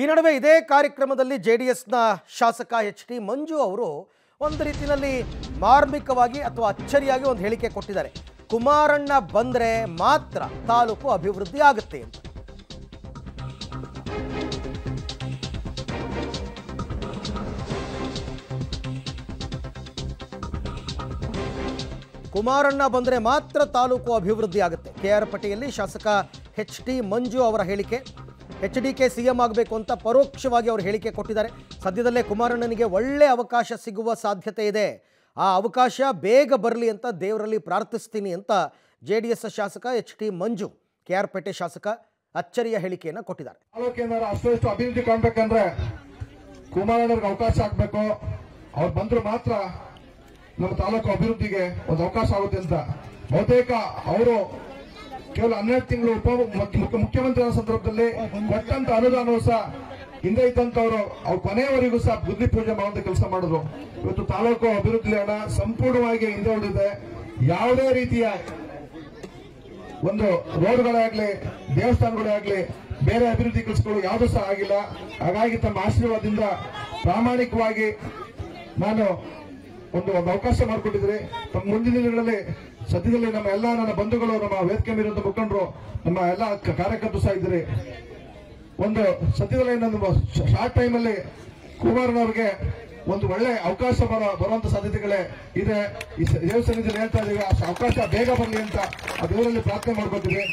ಈ ನಡುವೆ ಇದೇ ಕಾರ್ಯಕ್ರಮದಲ್ಲಿ ಜೆ ಡಿ ಎಸ್ನ ಶಾಸಕ ಎಚ್ ಟಿ ಮಂಜು ಅವರು ಒಂದು ರೀತಿಯಲ್ಲಿ ಮಾರ್ಮಿಕವಾಗಿ ಅಥವಾ ಅಚ್ಚರಿಯಾಗಿ ಒಂದು ಹೇಳಿಕೆ ಕೊಟ್ಟಿದ್ದಾರೆ. ಕುಮಾರಣ್ಣ ಬಂದರೆ ಮಾತ್ರ ತಾಲೂಕು ಅಭಿವೃದ್ಧಿ ಆಗುತ್ತೆ ಅಂತ. ಕುಮಾರಣ್ಣ ಬಂದರೆ ಮಾತ್ರ ತಾಲೂಕು ಅಭಿವೃದ್ಧಿ ಆಗುತ್ತೆ. ಕೆ ಆರ್ ಶಾಸಕ ಎಚ್ ಟಿ ಮಂಜು ಅವರ ಹೇಳಿಕೆ. H D K C M ಆಗಬೇಕು ಅಂತ ಪರೋಕ್ಷವಾಗಿ ಅವರು ಹೇಳಿಕೆ ಕೊಟ್ಟಿದ್ದಾರೆ. ಸದ್ಯದಲ್ಲೇ ಕುಮಾರಣ್ಣನಿಗೆ ಒಳ್ಳೆ ಅವಕಾಶ ಸಿಗುವ ಸಾಧ್ಯತೆ ಇದೆ. ಆ ಅವಕಾಶ ಬೇಗ ಬರಲಿ ಅಂತ ದೇವರಲ್ಲಿ ಪ್ರಾರ್ಥಿಸ್ತೀನಿ ಅಂತ ಜೆ ಡಿ ಎಸ್ ಶಾಸಕ H T Manju, K R Pete ಶಾಸಕ ಅಚ್ಚರಿಯ ಹೇಳಿಕೆಯನ್ನು ಕೊಟ್ಟಿದ್ದಾರೆ. ಅಭಿವೃದ್ಧಿ ಕಾಣ್ಬೇಕಂದ್ರೆ ಕುಮಾರಣ್ಣವ್ರಿಗೆ ಅವಕಾಶ ಆಗಬೇಕು. ಅವ್ರು ಬಂದ್ರು ಮಾತ್ರ ನಮ್ಮ ತಾಲೂಕು ಅಭಿವೃದ್ಧಿಗೆ ಒಂದು ಅವಕಾಶ ಆಗುತ್ತೆ ಅಂತ ಬಹುತೇಕ ಅವರು ಕೇವಲ ಹನ್ನೆರಡು ತಿಂಗಳು ಉಪ ಮುಖ್ಯ- ಮುಖ್ಯ- ಮುಖ್ಯಮಂತ್ರಿ ಸಂದರ್ಭದಲ್ಲಿ ಕೊಟ್ಟಂತ ಅನುದಾನವೂ ಸಹ ಹಿಂದೆ ಇದ್ದಂತವರು ಅವ್ರು ಕೊನೆಯವರೆಗೂ ಸಹ ಬುದ್ಧಿ ಪೂಜೆ ಮಾಡುವಂತ ಕೆಲಸ ಮಾಡಿದ್ರು. ಇವತ್ತು ತಾಲೂಕು ಅಭಿವೃದ್ಧಿ ಹಣ ಸಂಪೂರ್ಣವಾಗಿ ಹಿಂದೆ ಉಳಿದಿದೆ. ಯಾವುದೇ ರೀತಿಯ ಒಂದು ರೋಡ್ಗಳಾಗ್ಲಿ ದೇವಸ್ಥಾನಗಳೇ ಆಗ್ಲಿ ಬೇರೆ ಅಭಿವೃದ್ಧಿ ಕೆಲಸಗಳು ಯಾವುದೂ ಸಹ ಆಗಿಲ್ಲ. ಹಾಗಾಗಿ ತಮ್ಮ ಆಶೀರ್ವಾದದಿಂದ ಪ್ರಾಮಾಣಿಕವಾಗಿ ನಾನು ಒಂದು ಒಂದು ಅವಕಾಶ ಮಾಡಿಕೊಟ್ಟಿದ್ರೆ ತಮ್ಮ ಮುಂದಿನ ದಿನಗಳಲ್ಲಿ ಸದ್ಯದಲ್ಲಿ ನಮ್ಮ ಎಲ್ಲ ನನ್ನ ಬಂಧುಗಳು, ನಮ್ಮ ವೇದಿಕೆ ಮೇಲಿರುವಂತ ಮುಖಂಡರು, ನಮ್ಮ ಎಲ್ಲ ಕಾರ್ಯಕರ್ತರು ಸಹ ಇದ್ದಾರೆ. ಒಂದು ಸದ್ಯದಲ್ಲಿ ನನ್ನ ಶಾರ್ಟ್ ಟೈಮಲ್ಲಿ ಕುಮಾರನವ್ರಿಗೆ ಒಂದು ಒಳ್ಳೆ ಅವಕಾಶ ಬರೋ ಬರುವಂತ ಸಾಧ್ಯತೆಗಳೇ ಇದೆ. ಈ ದೇವಸ್ಥಾನದಲ್ಲಿ ಹೇಳ್ತಾ ಇದ್ದೀವಿ, ಆ ಅವಕಾಶ ಬೇಗ ಬರಲಿ ಅಂತ ಆ ದೇವರಲ್ಲಿ ಪ್ರಾರ್ಥನೆ ಮಾಡ್ಕೊತೀವಿ.